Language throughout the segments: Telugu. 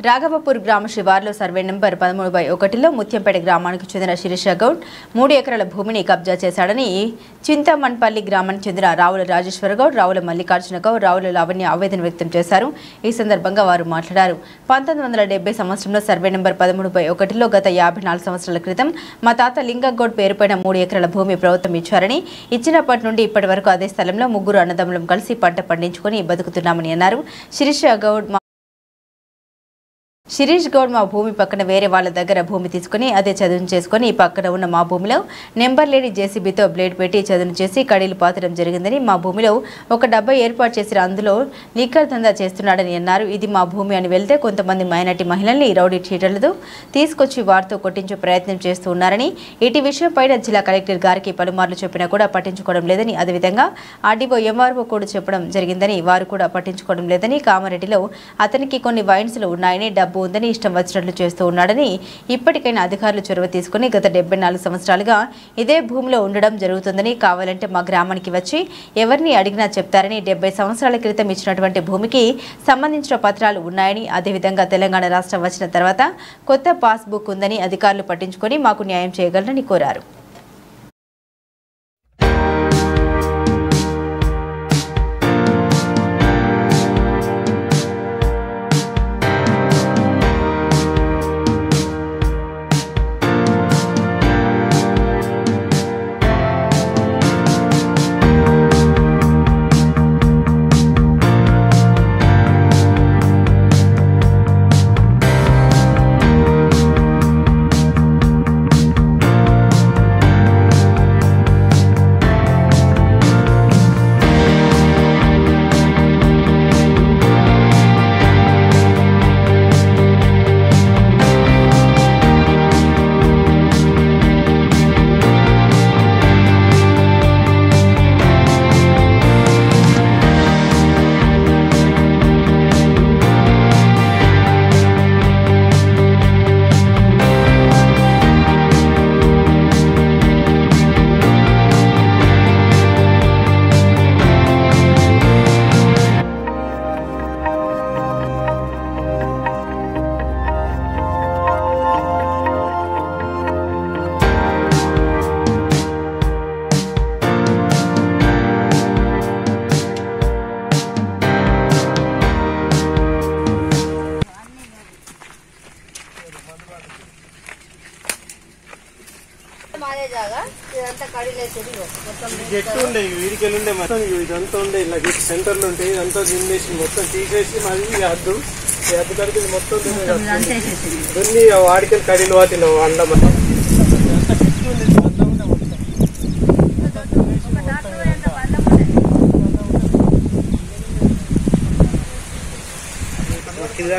రాఘవపూర్ గ్రామ శివార్లో సర్వే నెంబర్ పదమూడు బై ఒకటిలో ముత్యంపేట గ్రామానికి చెందిన శిరీష గౌడ్ మూడు ఎకరాల భూమిని కబ్జా చేశాడని చింతమన్పల్లి గ్రామానికి చెందిన రావుల రాజేశ్వర గౌడ్ రావుల మల్లికార్జున గౌడ్ రావుల లావణ్య ఆవేదన వ్యక్తం చేశారు. ఈ సందర్భంగా వారు మాట్లాడారు. పంతొమ్మిది వందల సంవత్సరంలో సర్వే నెంబర్ పదమూడు బై ఒకటిలో గత యాభై నాలుగు సంవత్సరాల క్రితం మా తాత లింగగౌడ్ పేరుపైన మూడు ఎకరాల భూమి ప్రభుత్వం ఇచ్చారని ఇచ్చినప్పటి నుండి ఇప్పటి వరకు అదే స్థలంలో ముగ్గురు అన్నదమ్ములం కలిసి పంట పండించుకొని బతుకుతున్నామని అన్నారు. శిరీష గౌడ్ మా శిరీష్ గౌడ్ మా భూమి పక్కన వేరే వాళ్ళ దగ్గర భూమి తీసుకుని అదే చదును చేసుకుని ఈ పక్కన ఉన్న మా భూమిలో నెంబర్ లేని జేసీబీతో బ్లేడ్ పెట్టి చదును చేసి కడీలు పాతడం జరిగిందని మా భూమిలో ఒక డబ్బా ఏర్పాటు చేసిన అందులో లిక్కర్ దందా చేస్తున్నాడని అన్నారు. ఇది మా భూమి అని వెళ్తే కొంతమంది మైనార్టీ మహిళల్ని రౌడీ చీటలతో తీసుకొచ్చి వారితో కొట్టించే ప్రయత్నం చేస్తూ ఉన్నారని ఇటు విషయంపైన జిల్లా కలెక్టర్ గారికి పలుమార్లు చెప్పినా కూడా పట్టించుకోవడం లేదని అదేవిధంగా ఆర్డీఓ ఎంఆర్ఓ కూడా చెప్పడం జరిగిందని వారు కూడా పట్టించుకోవడం లేదని కామారెడ్డిలో అతనికి కొన్ని వైన్స్లు ఉన్నాయని డబ్బు ఉందని ఇష్టం వచ్చినట్లు చేస్తూ ఉన్నాడని ఇప్పటికైనా అధికారులు చొరవ తీసుకుని గత డెబ్బై నాలుగు సంవత్సరాలుగా ఇదే భూమిలో ఉండడం జరుగుతుందని కావాలంటే మా గ్రామానికి వచ్చి ఎవరిని అడిగినా చెప్తారని డెబ్బై సంవత్సరాల క్రితం ఇచ్చినటువంటి భూమికి సంబంధించిన పత్రాలు ఉన్నాయని అదేవిధంగా తెలంగాణ రాష్ట్రం వచ్చిన తర్వాత కొత్త పాస్బుక్ ఉందని అధికారులు పట్టించుకొని మాకు న్యాయం చేయగలరని కోరారు. గట్టి ఉండే? వీడికి ఉండే మొత్తం ఇదంతా ఉండే. ఇలా గట్టి సెంటర్లో ఉంటే ఇదంతా దిండేసి మొత్తం తీసేసి మరి ఈ అద్దు ఈ అద్దు కడికి మొత్తం దున్ని వాడికి కడిలు వాటిలో అండ కింద. మొత్తం ఇలా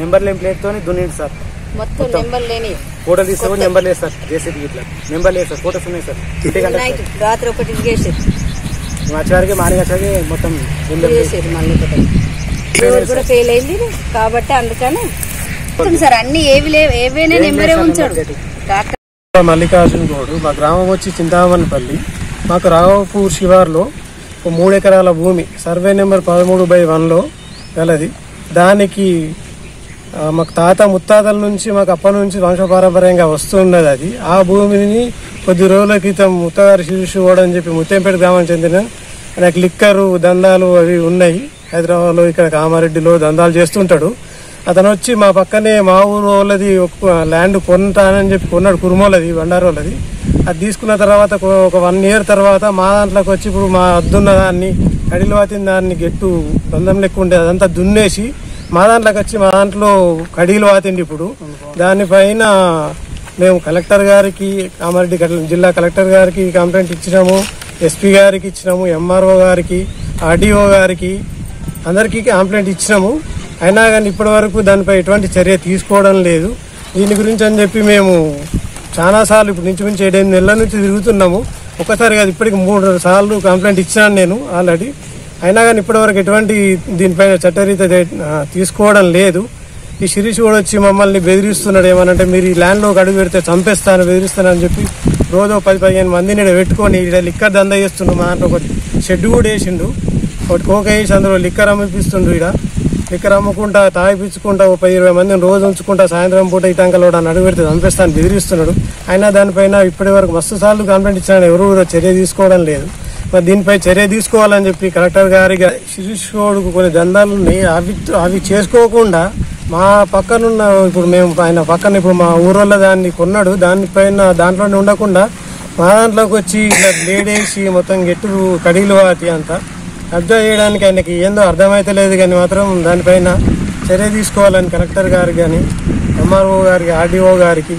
నెంబర్ లేని ప్లేట్ తోని దున్నింది సార్. మొత్తం నెంబర్ లేని ఫోటో తీసుకో నెంబర్ లేదు సార్ జేసీబీ ఇట్లా నెంబర్ లేదు సార్ ఫోటోస్ ఉన్నాయి సార్. నైట్ రాత్రి ఒకటి చేసేది వచ్చేవారికి మార్నింగ్ వచ్చేవారికి మొత్తం చేసేది మళ్ళీ ఒకటి కూడా ఫెయిల్ అయింది కాబట్టి అందుకని సార్ అన్ని ఏవి లేవు ఏవైనా నెంబరే ఉంచాడు. కాక మల్లికార్జున గౌడు మా గ్రామం వచ్చి చింతామణిపల్లి. మాకు రావపూర్ శివార్లో ఒక మూడు ఎకరాల భూమి. సర్వే నెంబర్ పదమూడు బై వన్లో గలది దానికి మాకు తాత ముత్తాతల నుంచి మాకు అప్పటి నుంచి వంశపారంపర్యంగా వస్తున్నది అది. ఆ భూమిని కొద్ది రోజుల క్రితం ముత్తగారి శిరీష్ అని చెప్పి ముత్తంపేట గ్రామం చెందిన నాకు లిక్కరు దందాలు అవి ఉన్నాయి. హైదరాబాద్లో ఇక్కడ కామారెడ్డిలో దందాలు చేస్తుంటాడు. అతను వచ్చి మా పక్కనే మా ఊరు వాళ్ళది ఒక ల్యాండ్ కొంటానని చెప్పి కొన్నాడు కురుమోలది బండారోళ్ళది అది తీసుకున్న తర్వాత ఒక- ఒక వన్ ఇయర్ తర్వాత మా దాంట్లోకి వచ్చి ఇప్పుడు మా అద్దున్న దాన్ని కడిలు వాతిన దాన్ని గెట్టు బంధం లెక్క ఉండే అదంతా దున్నేసి మా దాంట్లోకి వచ్చి మా దాంట్లో కడీలు వాతిండి ఇప్పుడు. దానిపైన మేము కలెక్టర్ గారికి కామారెడ్డి జిల్లా కలెక్టర్ గారికి కంప్లైంట్ ఇచ్చినాము. ఎస్పీ గారికి ఇచ్చినాము ఎంఆర్ఓ గారికి ఆర్డీఓ గారికి అందరికీ కంప్లైంట్ ఇచ్చినాము. అయినా కానీ ఇప్పటి వరకు దానిపై ఎటువంటి చర్య తీసుకోవడం లేదు. దీని గురించి అని చెప్పి మేము చాలా సార్లు ఇప్పుడు నుంచి నుంచి ఏడెనిమిది నెలల నుంచి తిరుగుతున్నాము. ఒకసారి కాదు ఇప్పటికి మూడు సార్లు కంప్లైంట్ ఇచ్చినాను నేను ఆల్రెడీ. అయినా కానీ ఇప్పటివరకు ఎటువంటి దీనిపైన చట్టరీత తీసుకోవడం లేదు. ఈ శిరీష్ కూడా వచ్చి మమ్మల్ని బెదిరిస్తున్నాడు ఏమనంటే మీరు ఈ ల్యాండ్లోకి అడుగు పెడితే చంపేస్తాను బెదిరిస్తానని చెప్పి రోజు పది పదిహేను మందిని ఈడ పెట్టుకొని ఇక్కడ లిక్కర్ దందా చేస్తుండు మా దాంట్లో ఒకటి. షెడ్ కూడా వేసిండు. ఒకటి కోక వేసి అందులో లిక్కర్ అమ్మిపిస్తుండు ఇక్కడ లిక్కర్ అమ్ముకుంటా తాగిపించుకుంటా ఒక పది ఇరవై మందిని రోజు ఉంచుకుంటా సాయంత్రం పూట ఇటాంకలో అడుగు పెడితే చంపేస్తాను బెదిరిస్తున్నాడు. అయినా దానిపైన ఇప్పటి వరకు మస్తు సార్లు కంప్లైంట్ ఇచ్చిన ఎవరు కూడా చర్య తీసుకోవడం లేదు. మరి దీనిపై చర్య తీసుకోవాలని చెప్పి కలెక్టర్ గారికి శిరీష్ గౌడ్కు కొన్ని దందాలు ఉన్నాయి. అవి అవి చేసుకోకుండా మా పక్కనున్న ఇప్పుడు మేము ఆయన పక్కన ఇప్పుడు మా ఊరోళ్ళ దాన్ని కొన్నాడు. దానిపైన దాంట్లోనే ఉండకుండా మా దాంట్లోకి వచ్చి ఇట్లా లేడేసి మొత్తం గెట్టు కడీలు వాటి అంతా. కబ్జా చేయడానికి ఆయనకి ఏందో అర్థమైతలేదు కానీ మాత్రం దానిపైన చర్య తీసుకోవాలని కలెక్టర్ గారికి కానీ ఎంఆర్ఓ గారికి ఆర్డీఓ గారికి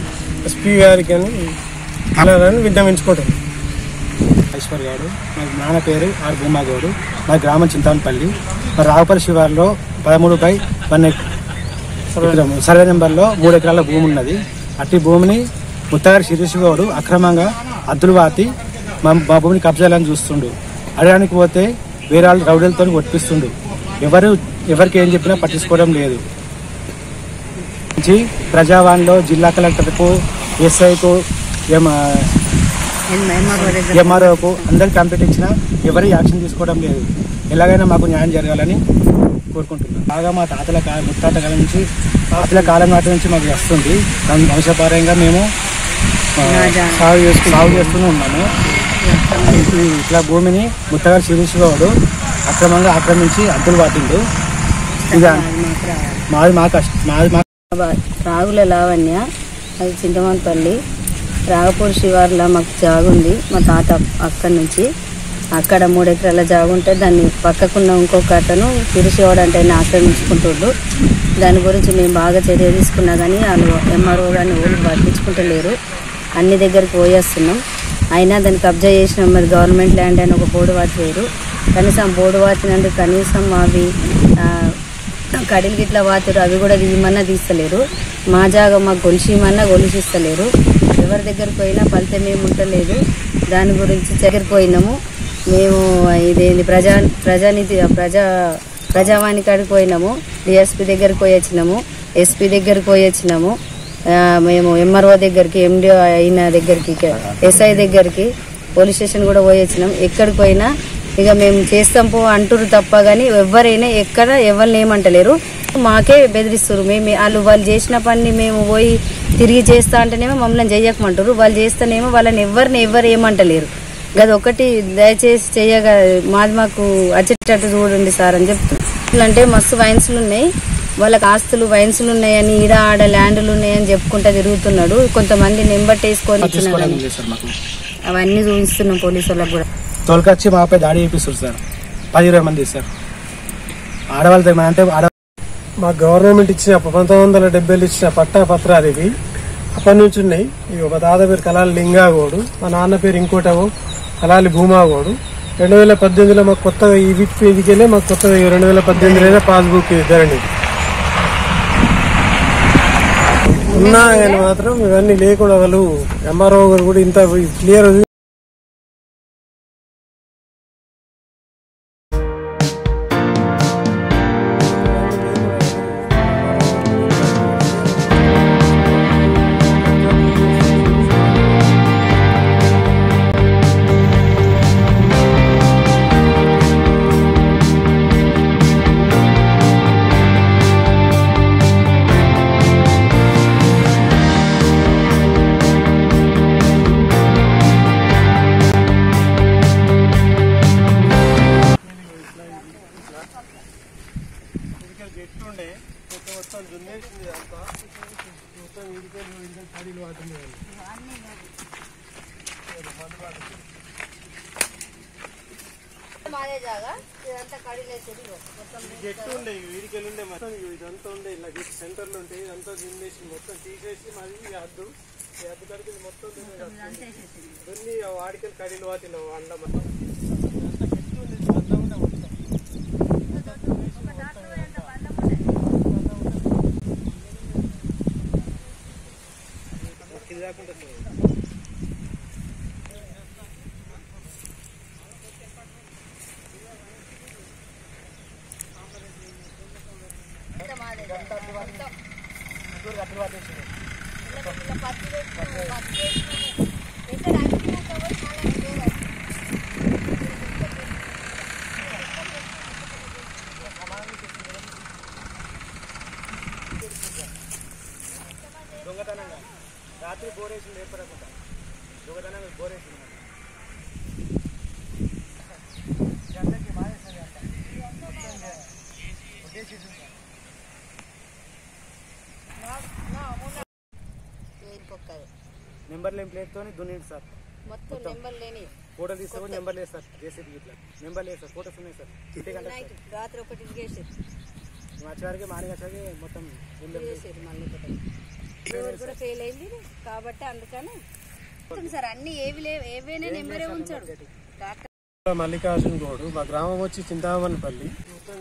ఎస్పీ గారికి కానీ అలా విన్నవించుకుంటాను ఈశ్వర్ గారు మా నాన్న పేరు ఆర్ భూమా గౌడు మా గ్రామం చింతాన్పల్లి. మా రావుపల్లి శివార్లో పదమూడు బై వన్ సర్వే నెంబర్లో మూడు ఎకరాల భూమి ఉన్నది. అట్టి భూమిని ముత్తగారి శిరీష్ గౌడు అక్రమంగా అద్దులు వాతి మా మా భూమిని కబ్జాలని చూస్తుండు. అడగడానికి పోతే వేరే వాళ్ళు రౌడీలతో ఒప్పిస్తుండు ఎవరు ఎవరికి ఏం చెప్పినా పట్టించుకోవడం లేదు. ప్రజావాణిలో జిల్లా కలెక్టర్కు ఎస్ఐకు ఎం ఎంఆర్ఓకు అందరికి కంప్లీట్ ఇచ్చినా ఎవరు యాక్షన్ తీసుకోవడం లేదు. ఎలాగైనా మాకు న్యాయం జరగాలని కోరుకుంటున్నాం బాగా మా తాతల కాలం ముత్తాత కాలం నుంచి తాతల కాలం నాటి నుంచి మాకు వస్తుంది. దాని వంశపారంగా మేము సాగు చేస్తూ సాగు చేస్తూనే ఉన్నాము. ఇట్లా భూమిని ముత్తగారు శిరీష్ గౌడు అక్రమంగా ఆక్రమించి అడ్డులు పట్టిండు. ఇది మాది మా కష్ట మాది మా రాగుల లావణ్య అది చింతమనపల్లి. రాగపూర్ శివార్లో మాకు జాగుంది. మా తాత అక్కడి నుంచి. అక్కడ మూడు ఎకరాల జాగు ఉంటే దాన్ని పక్కకున్న ఇంకొక అతను తిరిసేవాడు అంటే ఆక్రమించుకుంటుండ్రు దాని గురించి మేము బాగా చర్య తీసుకున్నా కానీ వాళ్ళు ఎంఆర్ఓ కానీ ఊళ్ళు పట్టించుకుంటలేరు. అన్ని దగ్గరికి పోయేస్తున్నాం. అయినా దాన్ని కబ్జా చేసినాం. మరి గవర్నమెంట్ ల్యాండ్ అని ఒక బోర్డు వాటిలేరు కనీసం బోర్డు వాటినందుకు కనీసం అవి కడిలు గిట్ల వాతురు అవి కూడా తీయమన్నా తీస్తలేరు. మా జాగా మాకు గొలిసిమన్నా గొలిసిస్తలేరు ఎవరి దగ్గరికి పోయినా ఫలితం ఏమి ఉండలేదు దాని గురించి దగ్గరికి పోయినాము. మేము ఇదేంది ప్రజా ప్రజానిధి ప్రజా ప్రజావాణి కాడికి పోయినాము. డిఎస్పి దగ్గరికి పోయి వచ్చినాము. ఎస్పీ దగ్గరికి పోయి వచ్చినాము. మేము ఎంఆర్ఓ దగ్గరికి ఎండిఓ అయిన దగ్గరికి ఎస్ఐ దగ్గరికి పోలీస్ స్టేషన్ కూడా పోయి వచ్చినాం. ఎక్కడికి పోయినా ఇక మేము చేస్తాం పో అంటురు తప్ప కానీ ఎవరైనా ఎక్కడ ఎవరిని ఏమంటలేరు. మాకే బెదిరిస్తారు మేము వాళ్ళు వాళ్ళు చేసిన పని మేము పోయి తిరిగి చేస్తా అంటేనేమో మమ్మల్ని చెయ్యకమంటారు వాళ్ళు చేస్తేనేమో వాళ్ళని ఎవరిని ఎవరు ఏమంటలేరు. గది ఒకటి దయచేసి చెయ్యగా మాది మాకు వచ్చేటట్టు చూడండి సార్ అని చెప్తున్నారు అంటే మస్తు వైన్స్లు ఉన్నాయి. వాళ్ళకి ఆస్తులు వైన్స్లు ఉన్నాయని ఈడ ఆడ ల్యాండ్లు ఉన్నాయని చెప్పుకుంటా తిరుగుతున్నాడు. కొంతమంది నెంబర్ వేసుకొని అవన్నీ చూపిస్తున్నాం పోలీసు వాళ్ళకి కూడా. తోలుకొచ్చి మాపై దాడి చేపిస్తారు సార్. పది ఇరవై మంది సార్. ఆడవాళ్ళతో దగ్గర అంటే ఆడ మా గవర్నమెంట్ ఇచ్చిన పంతొమ్మిది వందల డెబ్బైలు ఇచ్చిన పట్టా పత్రాలు ఇవి. అప్పటి నుంచి ఉన్నాయి. ఇవి ఒక తాత పేరు కలాలి లింగాగోడు మా నాన్న పేరు ఇంకోటేమో కలాలి భూమాగోడు. రెండు వేల పద్దెనిమిదిలో మాకు కొత్తగా ఈ వీక్ ఇదికెళ్ళి మాకు కొత్తగా ఈ రెండు వేల పద్దెనిమిదిలోనే పాస్బుక్ ఇద్దరండి. ఉన్నా కానీ మాత్రం ఇవన్నీ లేకుండా వాళ్ళు ఎంఆర్ఓ గారు కూడా ఇంత క్లియర్ చెట్టుండే మొత్తం దున్నేసింది అంతా. మొత్తం ఇడికెళ్ళి ఇడికెళ్ళి పడిలు వాటిని. మొత్తం గెట్టు ఉండే వీడికి వెళ్ళి ఉండే మొత్తం ఇదంతా ఉండే ఇలా గెట్ సెంటర్లో ఉంటే ఇదంతా దిండేసి మొత్తం తీసేసి మరి అద్దు ఈ అద్దు కడికి మొత్తం దున్ని వాడికి కడీలు వాటిలో వండ మొత్తం ఇది కాకుండా ఇదంతా మాదే జాగా. మొత్తం. ఇలా పత్తి పెట్టు, పత్తి పెట్టు. ఎక్కడ అడిగినాక పోయి మళ్ళా వేరే. దొంగతనంగా రాత్రి బోరేసింది ఏర్పడకుండా దొంగతనంగా బోరేసింది అందరికీ మానేసింది అంట ఏరుకొక్కది. నెంబర్ లేని ప్లేట్తో దున్నింది సార్. మొత్తం నెంబర్ లేని ఫోటో తీసుకొని నెంబర్ లేదు సార్ జేసీబీ ఇట్లా నెంబర్ లేదు సార్ ఫోటోస్ ఉన్నాయి సార్. రాత్రి ఒకటి వచ్చేవారికి మార్నింగ్ వచ్చేవారికి మొత్తం మళ్ళీ కూడా ఫెయిల్ అయింది కాబట్టి అందుకని. సార్ అన్ని ఏవి లేవు ఏవైనా నెంబరే ఉంచాడు. మల్లికార్జున గౌడు మా గ్రామం వచ్చి చింతామణిపల్లి మొత్తం